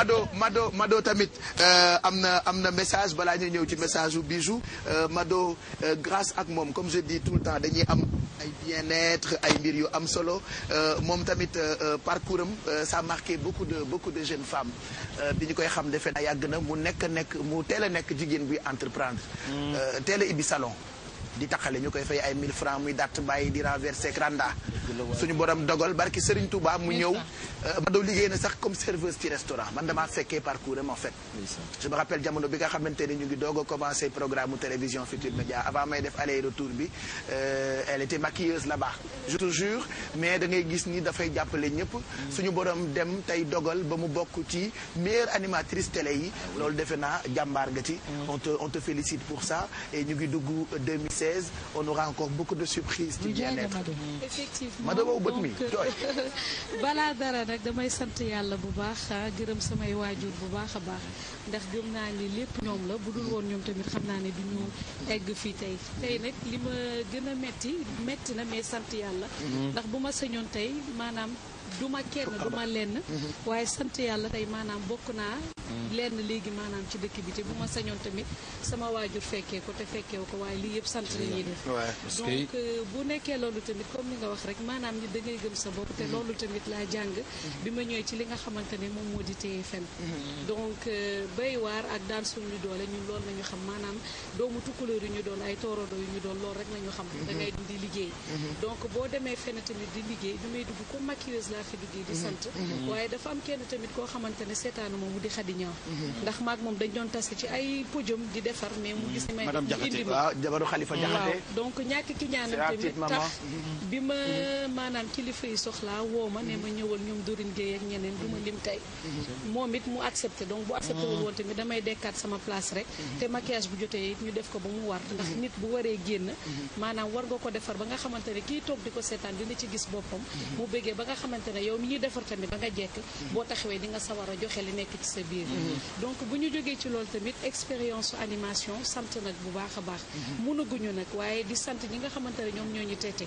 Mado Mado Mado tamit euh, am na am na message balaa ñuy ñëw ci message u Bijou euh, Mado euh, grâce ak moom comme je dis tout le temps dañuy am ay bien-être ay mbir yu am solo moom tamit parcours am ça a marqué beaucoup de beaucoup de jeunes femmes bi ñu koy xam defe naa yàgg na mu nekk nekk mu teel a nekk jigéen buy entreprendre mm. teel a ibbi salon di taxale ñu koy fay ay 1000 francs muy dàtt bàyyi di renversé randa suñu borom dogal barki Serigne Touba mu ñëw euh, ma doo liggéey na sax comme serveuse ci restaurant man damaa fekkee parcours am en fait je me rappelle jamono bi nga xamante ni ñu ngi doog a commencé programme mu télévision Futur Média avant may def aller retour bi euh, elle était maquilleuse là-bas je te jure mais da ngay gis ni dafay jàppale ñëpp mm. suñu borom dem tey dogal ba mu bokk ci meilleure animatrice télé yi loolu defe naa jàmbaar nga ci mm. on te on te félicite pour ça et ñu ngi dugg 2016 on aura encore beaucoup de surprises ci bien-être effectivement madame boobu bët mi tooy balaa dara nag damay sant yàlla bu baax ah, gërëm samay waajur bu baax a baax ndax gëm naa ni lépp ñoom la bu dul woon ñoom tamit xam naa ne du ñu egg fii tey tey nag li ma gën a metti metti na mais sant yàlla mm-hmm. ndax bu ma sañoon tey maanaam du ma kenn du ma lenn mhm. waaye sant yàlla tey maanaam bokk naa mhm. lenn léegi maanaam ci dëkk bi te bu ma sañoon tamit sama waajur fekkee ko te fekkee ko waaye lii yëpp sant la ñuy def donc euh, bu nekkee loolu tamit comme ni nga wax rek maanaam ni da ngay gëm sa bopp te mhm. loolu tamit laa jàng bi ma ñëwee ci li nga xamante ne moom moo di TFM donc euh, bay waar ak daan suñu doole ñun loolu la ñu xam maanaam doomu tukkuleer yu ñu doon ay toorado yu ñu doon loolu rek la ñu xam da ngay di liggéey Mhm. donc boo demee fenn tamit di liggéey bi may dugg comme maquilleuse laa fi duggee di mhm. sant mhm. waaye dafa am kenn tamit koo xamante ne seetaanu moom mu di xadi ñaaw ndax maag moom dañ doon tase ci ay podium di defar mais mu gis may indi ma ah, jabaru xalifa jaxate donc ñàkk ki ñaanam tamit tax bi ma maanaam kilifa yi soxlaa woo ma ne ma ñëwal ñoom Dorine Gueye ak ñeneen du ma lim tey moom it mu accepté donc bu accepté wul woon tamit damay dekkaat sama place rek te maquillage bu jotee it ñu def ko ba mu war ndax nit bu waree génn maanaam war nga ko defar ba nga xamante ne kii toog di ko seetaan dina ci gis boppam mu bëggee ba nga xamante ne yow mi ñuy defar tamit ba nga jekk boo taxawee di nga sawar a joxe li nekk ci sa biir donc bu ñu jógee ci loolu tamit expérience animation sant nag bu baax a baax mënaguñu nag waaye di sant ñi nga xamante ne ñoom ñoo ñu teete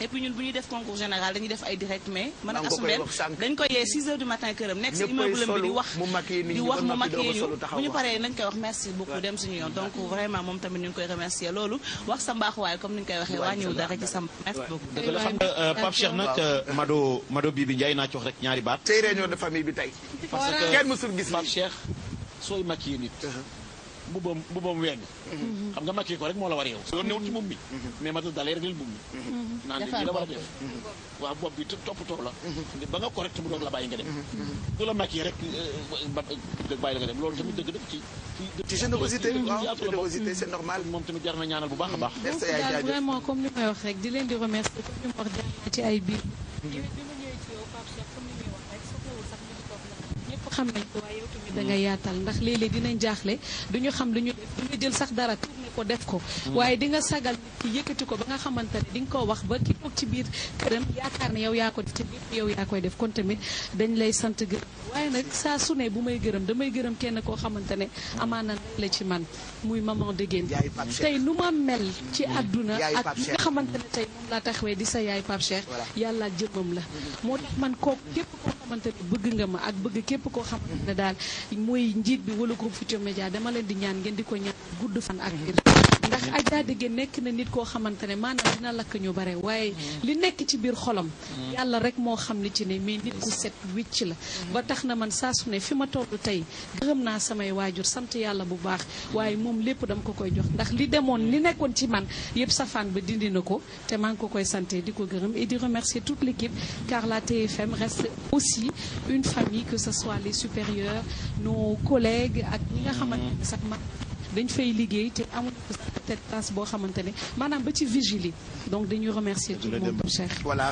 et puis ñun bu ñuy def concours général dañuy def ay direct mais man ak Assoumben dañ ko yee 6 heures du matin këram nekk si immeuble bi di wax di wax mu maquillé ñu bu ñu paree nañ koy wax merci beaucoup dem suñu yoon donc vraiment moom tamit ñu ngi koy remercier loolu wax sa mbaax waaye comme ni ñu koy waxee wàññiwul dara ci sa merci beaucoup dëgg la xam nga euh, Pape Cheikh nag euh, Mado Mado bii bi Ndiaye naa ci wax rek ñaari baat tey réunion de famille bi tey parce que kenn mësul gis Pape Cheikh sooy maquillé nit uh-huh. mbubbam mbubbam ween mm-hmm. xam nga makkee ko rek moo la war yow soo newul ci mbubb mi mm-hmm. mais matal daal lay réglé mbubb mi mm-hmm. naan li la war a def waaw bopp bi toppatoo la ba nga correct mu doog la bàyyi nga dem ku la makkee rek euh, ba bàyyi la nga dem loolu tamit dëgg dëgg ci ci générosité waaw générosité c'est normal moom tamit jar na ñaanal bu baax a baax daal vraiment comme li may wax rek di leen di remercier comme li ma wax jaar ci ay biir xam nañ ko waaye yow tamit da nga yaatal ndax léeg-léeg dinañ jaaxle du ñu xam lu ñu def du ñu jël sax dara tourné ko def ko mm. waaye di nga sagal nit ki yëkkati ko ba nga xamante ne di nga ko wax ba ki toog ci biir këram yaakaar ne yow yaa ko def te lépp yow yaa koy def kon tamit dañ lay sant gërëm waaye nag saa su ne bu may gërëm damay gërëm kenn koo xamante ne amaana la ci man muy maman Dégéen tey nu ma mel ci mm. àdduna ak li nga xamante ne tey moom laa taxawee di sa yaay Pape Cheikh yàlla jëmmam la mm. moo tax man kooku koo xamante ne bëgg nga ma ak bëgg képp koo xamante ne daal muy njiit bi wala groupe Futurs Médias dama leen di ñaan ngeen di ko ñaan gudd fan ak biir ndax Adja Digué nekk na nit koo xamante ne maanaam dina lakk ñu bare waaye li nekk ci biir xolam yàlla rek moo xam li ci ne mais nit ku set wicc la ba tax na man saa su ne fi ma toll tey gërëm naa samay waajur sant yàlla bu baax waaye moom lépp dama ko koy jox ndax li demoon li nekkoon ci man yëpp safaan ba dindi na ko te maa ngi ko koy sant di ko gërëm et di remercier toute l'équipe car la TFM reste aussi une famille que ce soit les supérieurs nos collègues ak ñi nga xamante ne sax ma dañ fay liggéey te amul peut-être place boo xamante ne maanaam ba ci vigile yi donc dañuy remercier tout le monde Cheikh